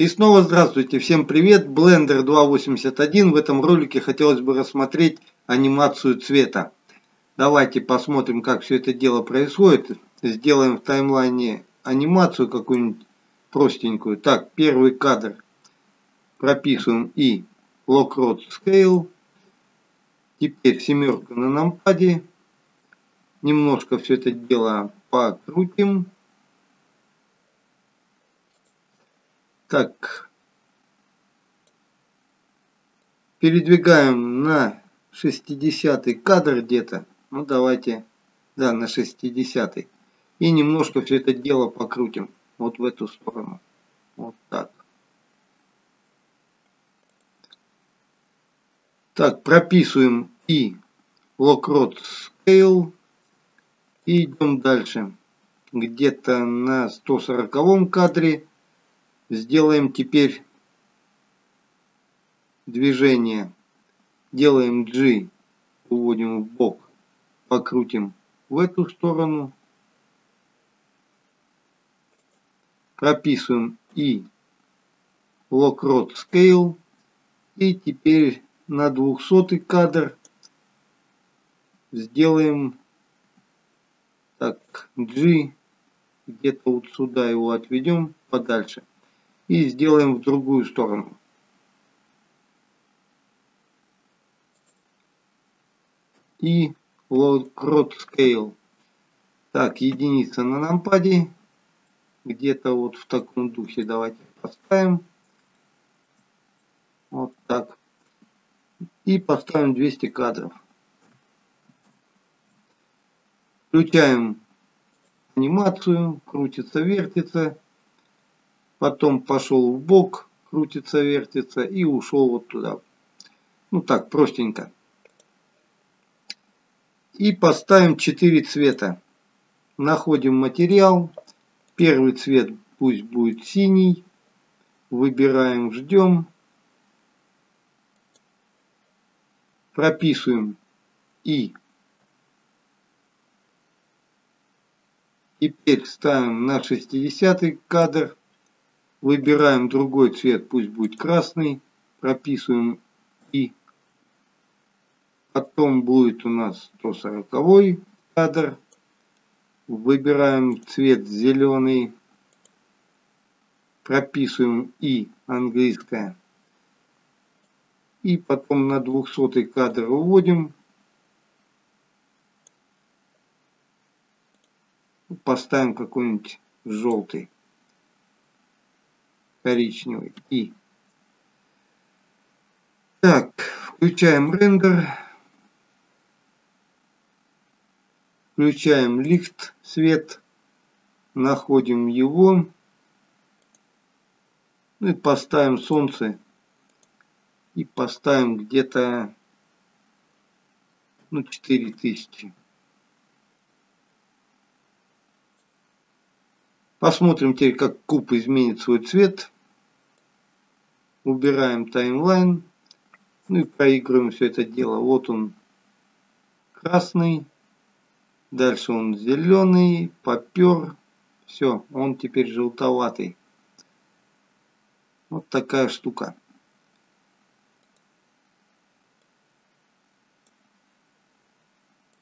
И снова здравствуйте, всем привет, Blender 2.81. В этом ролике хотелось бы рассмотреть анимацию цвета. Давайте посмотрим, как все это дело происходит. Сделаем в таймлайне анимацию какую-нибудь простенькую. Так, первый кадр прописываем и Lock Rod Scale. Теперь семерка на нампаде. Немножко все это дело покрутим. Так. Передвигаем на 60 кадр где-то. Ну давайте, да, на 60 -й. И немножко все это дело покрутим. Вот в эту сторону. Вот так. Так, прописываем и Lockrod Scale. И идем дальше. Где-то на 140 кадре Сделаем теперь движение. Делаем G, уводим в бок, покрутим в эту сторону. Прописываем и Lock Rod Scale. И теперь на 200 кадр сделаем так G где-то вот сюда его отведем подальше и сделаем в другую сторону. И Crop Scale. Так, единица на нампаде. Где-то вот в таком духе давайте поставим. Вот так. И поставим 200 кадров. Включаем анимацию, крутится, вертится потом пошел в бок, крутится, вертится и ушел вот туда. Ну так, простенько. И поставим 4 цвета. Находим материал. Первый цвет пусть будет синий. Выбираем, ждем. Прописываем и. Теперь ставим на 60 кадр. Выбираем другой цвет, пусть будет красный. Прописываем И. Потом будет у нас 140 кадр. Выбираем цвет зеленый. Прописываем И английское. И потом на 200 кадр уводим. Поставим какой-нибудь желтый коричневый. И. Так, включаем рендер. Включаем лифт, свет. Находим его. Ну и поставим солнце. И поставим где-то ну, 4000. Посмотрим теперь, как куб изменит свой цвет. Убираем таймлайн. Ну и проигрываем все это дело. Вот он красный. Дальше он зеленый, попер. Все, он теперь желтоватый. Вот такая штука.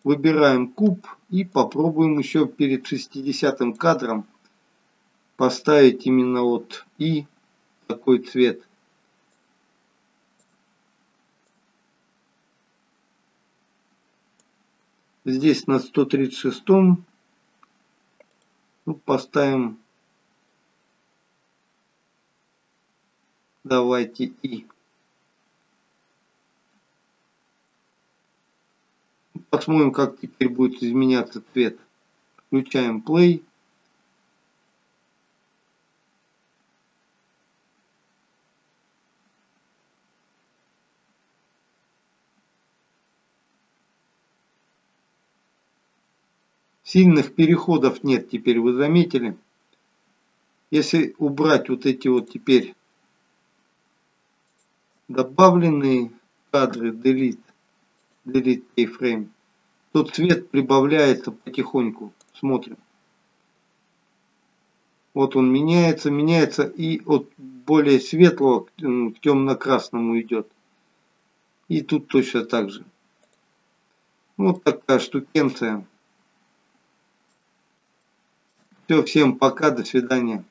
Выбираем куб и попробуем еще перед 60 кадром поставить именно вот и такой цвет. Здесь на 136 ну, поставим давайте и посмотрим как теперь будет изменяться цвет. Включаем play Сильных переходов нет, теперь вы заметили. Если убрать вот эти вот теперь добавленные кадры delete, delete keyframe, то цвет прибавляется потихоньку. Смотрим. Вот он меняется, меняется и от более светлого к темно-красному идет. И тут точно так же. Вот такая штукенция. Все, всем пока, до свидания.